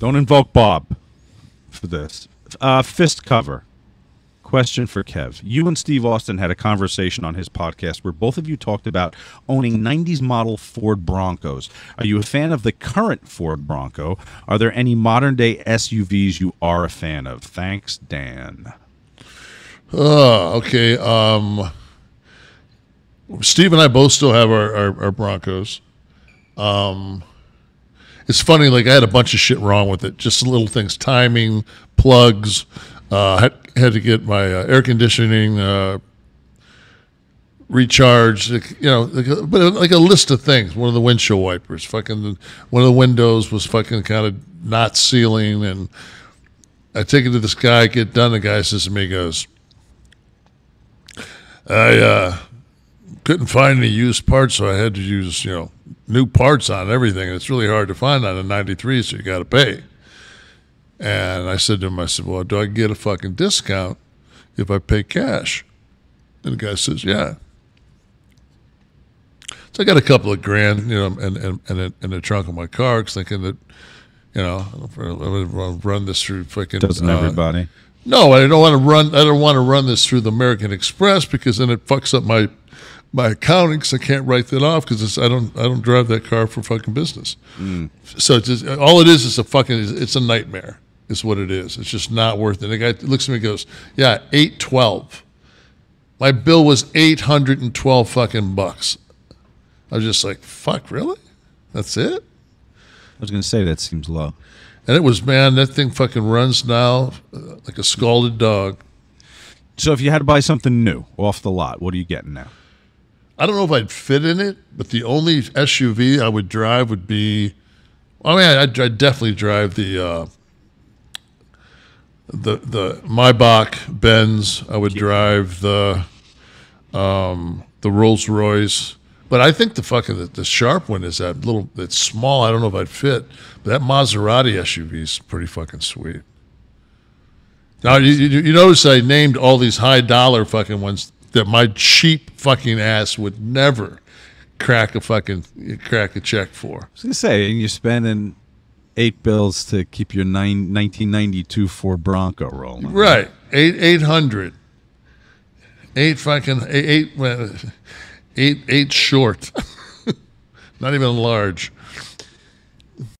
Don't invoke Bob for this. Uh, fist cover. Question for Kev. You and Steve Austin had a conversation on his podcast where both of you talked about owning 90s model Ford Broncos. Are you a fan of the current Ford Bronco? Are there any modern day SUVs you are a fan of? Thanks, Dan. Oh, okay. Um, Steve and I both still have our, our, our Broncos. Um, it's funny, like I had a bunch of shit wrong with it, just little things, timing, plugs. Uh, had, had to get my uh, air conditioning uh, recharged, you know, like a, but like a list of things. One of the windshield wipers, fucking, one of the windows was fucking kind of not sealing, and I take it to this guy, get done. The guy says to me, goes, I uh, couldn't find any used parts, so I had to use, you know, new parts on everything. And it's really hard to find on a 93, so you got to pay. And I said to him, I said, well, do I get a fucking discount if I pay cash? And the guy says, yeah. So I got a couple of grand, you know, and and and in the trunk of my car, thinking that, you know, I'm going to run this through fucking. Doesn't uh, everybody? no, I don't want to run. I don't want to run this through the American Express because then it fucks up my my accounting because I can't write that off because I don't I don't drive that car for fucking business. So it's just, all it is is a fucking it's a nightmare. Is what it is. It's just not worth it. The guy looks at me and goes, "Yeah, eight twelve. My bill was eight hundred and twelve fucking bucks." I was just like, "Fuck, really? That's it?" I was going to say that seems low. And it was man, that thing fucking runs now uh, like a scalded dog. So if you had to buy something new off the lot, what are you getting now? I don't know if I'd fit in it, but the only SUV I would drive would be. I mean, I'd, I'd definitely drive the uh, the the Maybach Benz. I would drive the um, the Rolls Royce. But I think the fucking the, the sharp one is that little. It's small. I don't know if I'd fit, but that Maserati SUV is pretty fucking sweet. Now you, you, you notice I named all these high dollar fucking ones that my cheap fucking ass would never crack a fucking crack a check for. I was to say, and you're spending eight bills to keep your nine, 1992 Ford Bronco rolling. Right, eight eight hundred, eight fucking eight eight eight, eight short, not even large.